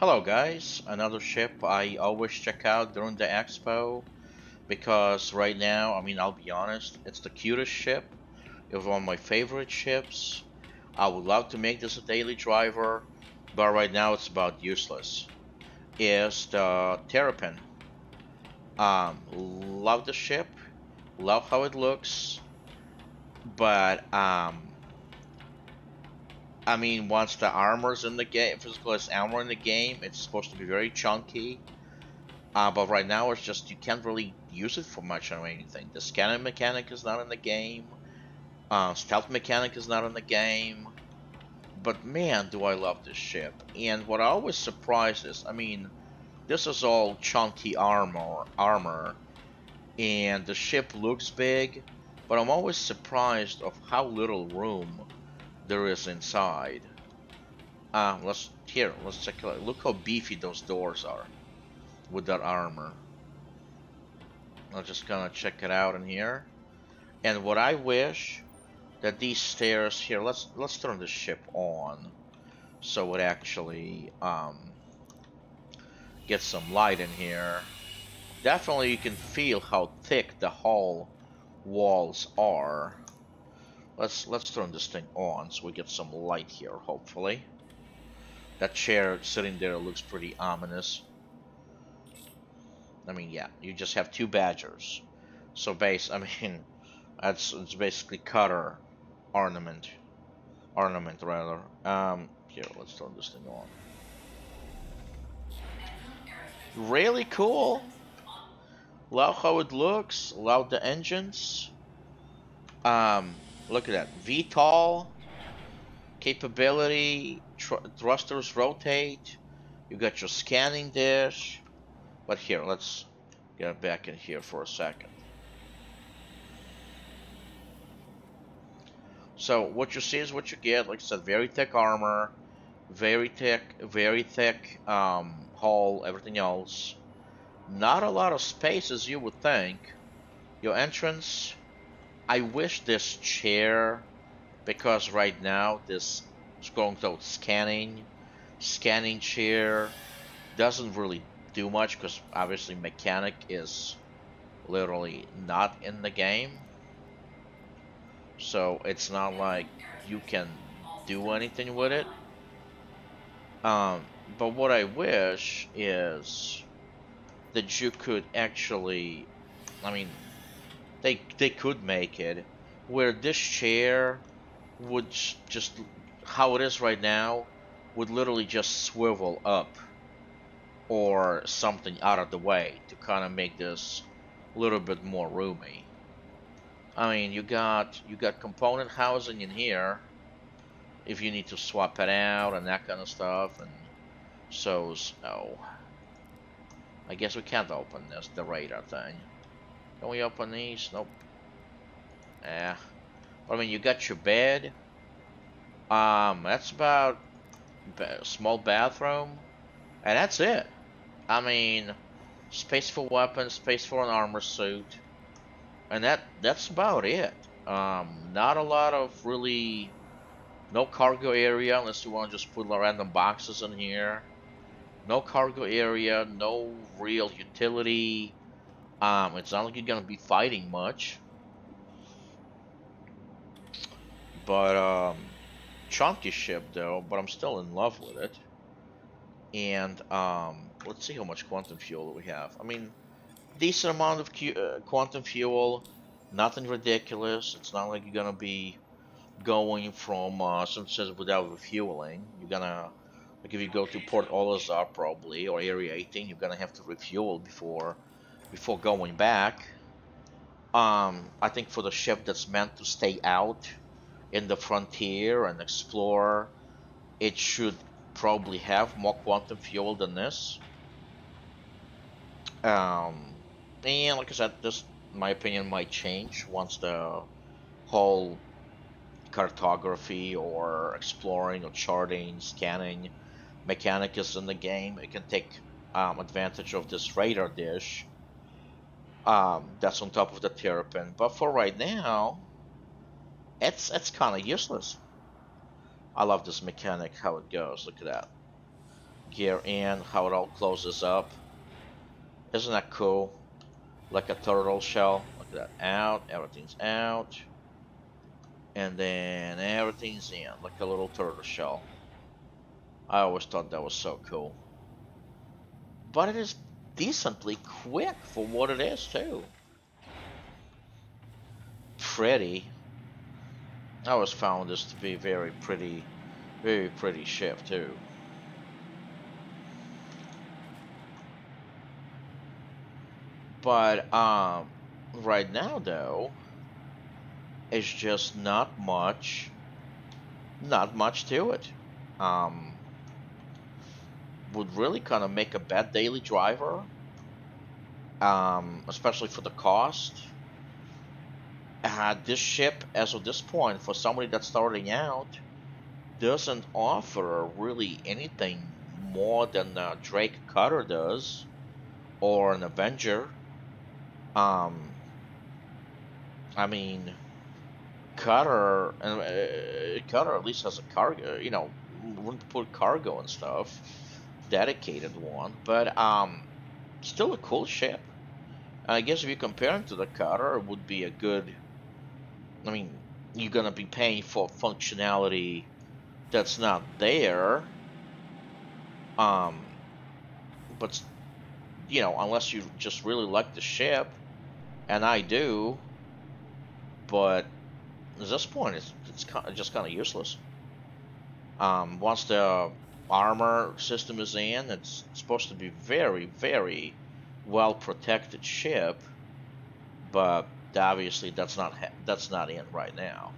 Hello guys, another ship I always check out during the expo because right now, I mean I'll be honest, it's the cutest ship. It's one of my favorite ships. I would love to make this a daily driver, but right now it's about useless. Is the Terrapin. Um, love the ship, love how it looks, but um, I mean, once the armor's in the game, physicalist armor in the game, it's supposed to be very chunky. Uh, but right now, it's just you can't really use it for much or anything. The scanning mechanic is not in the game. Uh, stealth mechanic is not in the game. But man, do I love this ship. And what I always surprises, I mean, this is all chunky armor, armor, and the ship looks big, but I'm always surprised of how little room there is inside. Uh, let's here. Let's check it out. Look how beefy those doors are with that armor. I'm just gonna check it out in here. And what I wish that these stairs here. Let's let's turn the ship on, so it actually um, gets some light in here. Definitely, you can feel how thick the hull walls are. Let's let's turn this thing on so we get some light here, hopefully. That chair sitting there looks pretty ominous. I mean, yeah, you just have two badgers. So base, I mean, that's it's basically cutter ornament, ornament rather. Um, here, let's turn this thing on. Really cool. Love how it looks. Love the engines. Um, Look at that. VTOL capability, thrusters rotate. You got your scanning dish. But here, let's get back in here for a second. So what you see is what you get. Like I said, very thick armor, very thick, very thick um, hull, everything else. Not a lot of space as you would think. Your entrance I wish this chair, because right now this is going to scanning, scanning chair doesn't really do much because obviously mechanic is literally not in the game. So it's not like you can do anything with it. Um, but what I wish is that you could actually, I mean, they they could make it where this chair would just how it is right now would literally just swivel up or something out of the way to kind of make this a little bit more roomy. I mean, you got you got component housing in here if you need to swap it out and that kind of stuff and so oh I guess we can't open this the radar thing. Can we open these? Nope. Yeah. I mean, you got your bed. Um, that's about small bathroom. And that's it. I mean, space for weapons, space for an armor suit. And that that's about it. Um, not a lot of really... No cargo area unless you want to just put random boxes in here. No cargo area, no real utility um, it's not like you're gonna be fighting much. But, um, chunky ship though, but I'm still in love with it. And, um, let's see how much quantum fuel we have. I mean, decent amount of uh, quantum fuel, nothing ridiculous. It's not like you're gonna be going from, uh, says without refueling. You're gonna, like if you go to Port Olisar probably, or Area 18, you're gonna have to refuel before before going back. Um, I think for the ship that's meant to stay out in the frontier and explore, it should probably have more quantum fuel than this. Um, and like I said, this, my opinion, might change once the whole cartography or exploring or charting, scanning mechanic is in the game. It can take um, advantage of this radar dish um, that's on top of the terrapin. But for right now, it's it's kind of useless. I love this mechanic, how it goes. Look at that. Gear in, how it all closes up. Isn't that cool? Like a turtle shell. Look at that. Out, everything's out. And then everything's in, like a little turtle shell. I always thought that was so cool. But it is decently quick for what it is, too. Pretty. I always found this to be very pretty, very pretty ship, too. But, um, right now, though, it's just not much, not much to it. Um, would really kind of make a bad daily driver, um, especially for the cost. Uh, this ship, as of this point, for somebody that's starting out, doesn't offer really anything more than uh, Drake Cutter does, or an Avenger. Um, I mean, Cutter and uh, Cutter at least has a cargo. You know, wouldn't put cargo and stuff dedicated one, but um, still a cool ship. I guess if you compare it to the Cutter, it would be a good. I mean, you're gonna be paying for functionality that's not there. Um, but you know, unless you just really like the ship, and I do. But at this point, it's it's just kind of useless. Um, once the armor system is in. It's supposed to be very, very well protected ship, but obviously that's not that's not in right now.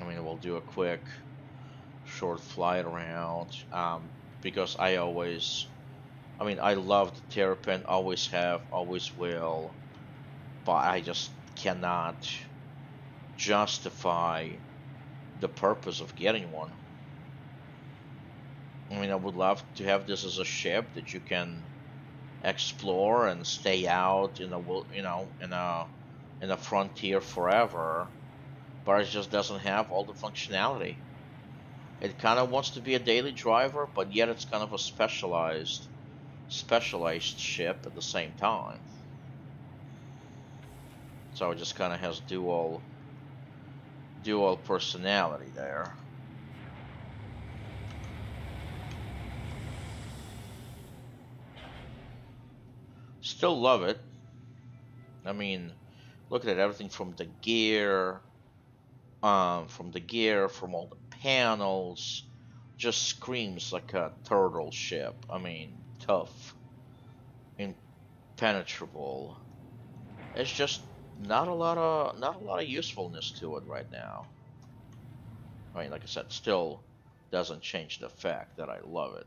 I mean, we'll do a quick short flight around um, because I always, I mean, I love the Terrapin, always have, always will, but I just cannot justify the purpose of getting one. I mean, I would love to have this as a ship that you can explore and stay out in a you know in a in a frontier forever, but it just doesn't have all the functionality. It kind of wants to be a daily driver, but yet it's kind of a specialized specialized ship at the same time. So it just kind of has dual dual personality there. Still love it. I mean, look at everything from the gear, um, from the gear, from all the panels, just screams like a turtle ship. I mean, tough, impenetrable. It's just not a lot of not a lot of usefulness to it right now. I mean, like I said, still doesn't change the fact that I love it.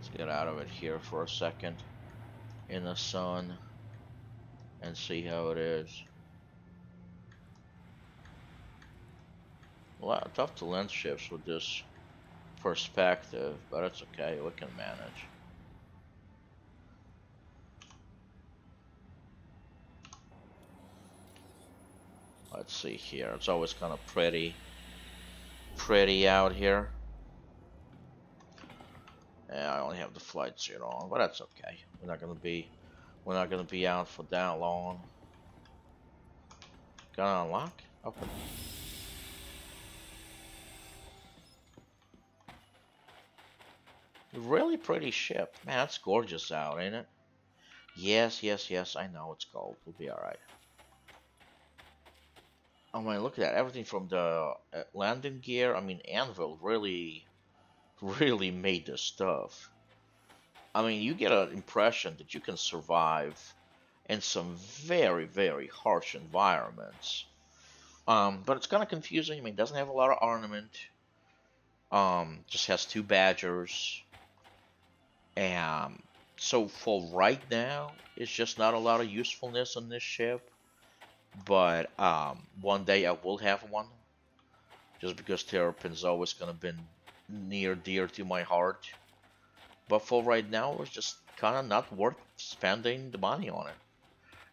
Let's get out of it here for a second in the sun and see how it is. Well, tough to lens shifts with this perspective, but it's okay, we can manage. Let's see here, it's always kind of pretty, pretty out here. Yeah, I only have the flight suit on, but that's okay. We're not gonna be, we're not gonna be out for that long. Gonna unlock? Open. Really pretty ship. Man, that's gorgeous out, ain't it? Yes, yes, yes, I know it's cold. We'll be alright. I mean, look at that. Everything from the uh, landing gear. I mean, Anvil really really made this stuff. I mean, you get an impression that you can survive in some very, very harsh environments. Um, but it's kind of confusing. I mean, it doesn't have a lot of ornament. Um, just has two badgers. And so for right now, it's just not a lot of usefulness on this ship. But um, one day I will have one. Just because Terrapin's always going to be near dear to my heart. But for right now, it's just kind of not worth spending the money on it.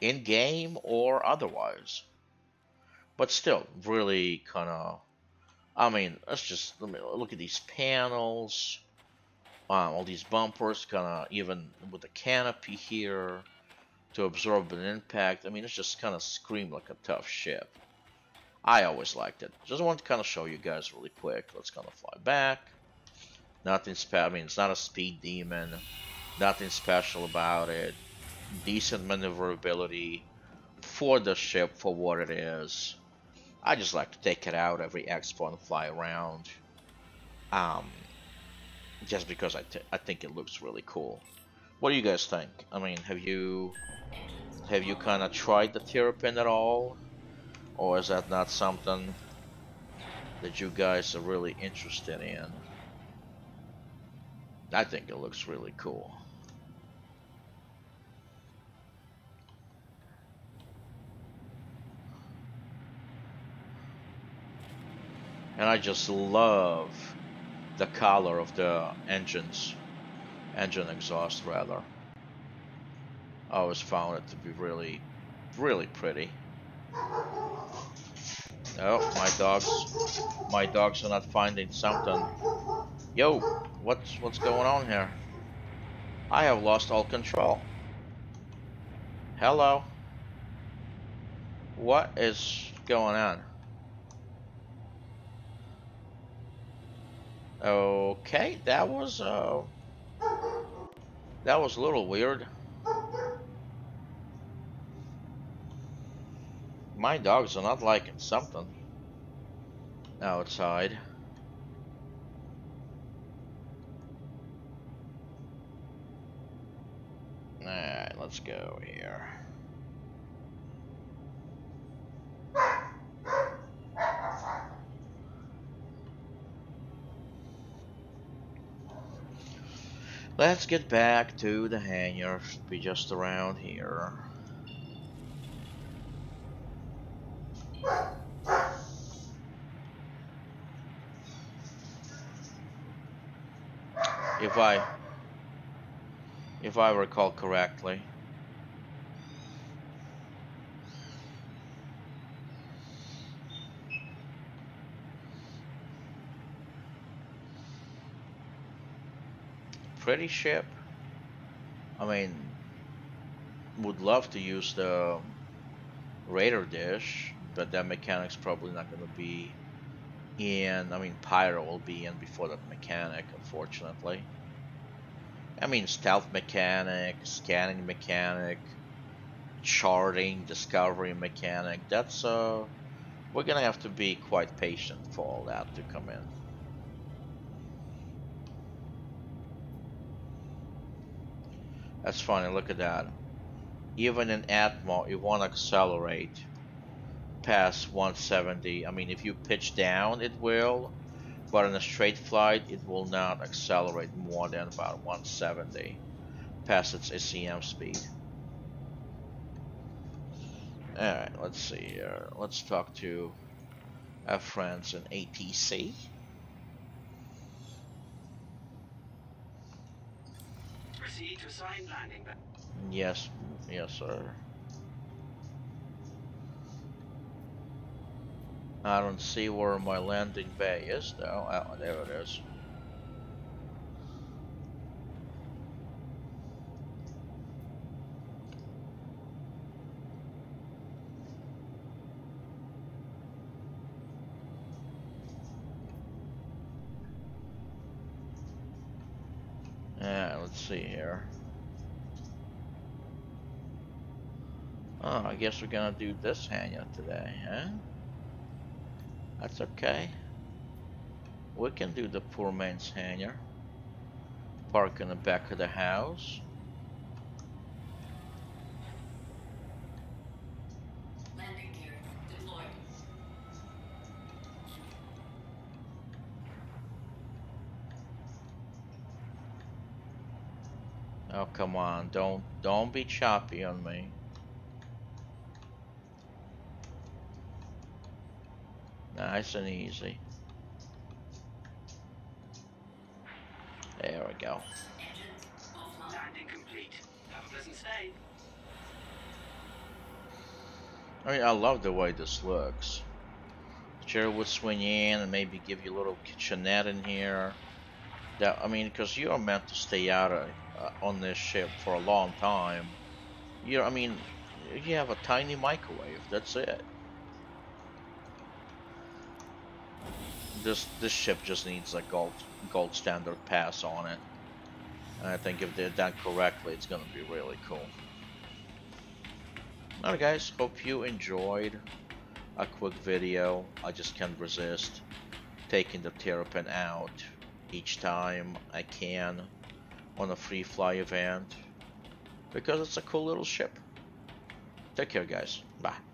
In game or otherwise. but still, really kind of. I mean, let's just let me look at these panels. Um, all these bumpers, kind of even with the canopy here to absorb an impact. I mean, it's just kind of scream like a tough ship. I always liked it. Just want to kind of show you guys really quick. Let's kind of fly back. Nothing special. I mean, it's not a speed demon. Nothing special about it. Decent maneuverability for the ship for what it is. I just like to take it out every expo and fly around. Um, just because I, I think it looks really cool. What do you guys think? I mean, have you have you kind of tried the Terrapin at all? Or is that not something that you guys are really interested in? I think it looks really cool. And I just love the color of the engines, engine exhaust rather. I always found it to be really, really pretty. Oh, my dogs, my dogs are not finding something. Yo, what's what's going on here? I have lost all control. Hello. What is going on? Okay, that was uh that was a little weird. My dogs are not liking something outside. Alright, let's go here. Let's get back to the hangar. Be just around here. If I if I recall correctly. Pretty ship. I mean, would love to use the radar dish, but that mechanic's probably not going to be in. I mean, Pyro will be in before that mechanic, unfortunately. I mean, stealth mechanic, scanning mechanic, charting, discovery mechanic. That's uh, we're gonna have to be quite patient for all that to come in. That's funny. Look at that. Even in Atmo, you want to accelerate past 170. I mean, if you pitch down, it will but in a straight flight it will not accelerate more than about 170 past its SCM speed. Alright, let's see here. Let's talk to our friends in ATC. Proceed to landing. Yes, yes, sir. I don't see where my landing bay is though. Oh, there it is. Yeah, let's see here. Oh, I guess we're gonna do this hangar today, huh? That's okay. We can do the poor man's hangar. Park in the back of the house. Landing gear deployed. Oh come on, don't don't be choppy on me. Nice and easy. There we go. I mean, I love the way this looks. Chair would swing in and maybe give you a little kitchenette in here. That I mean, because you are meant to stay out of, uh, on this ship for a long time. You, I mean, you have a tiny microwave. That's it. This this ship just needs a gold gold standard pass on it. And I think if they're done correctly, it's gonna be really cool. Alright guys, hope you enjoyed a quick video. I just can't resist taking the Terrapin out each time I can on a free fly event because it's a cool little ship. Take care guys. Bye.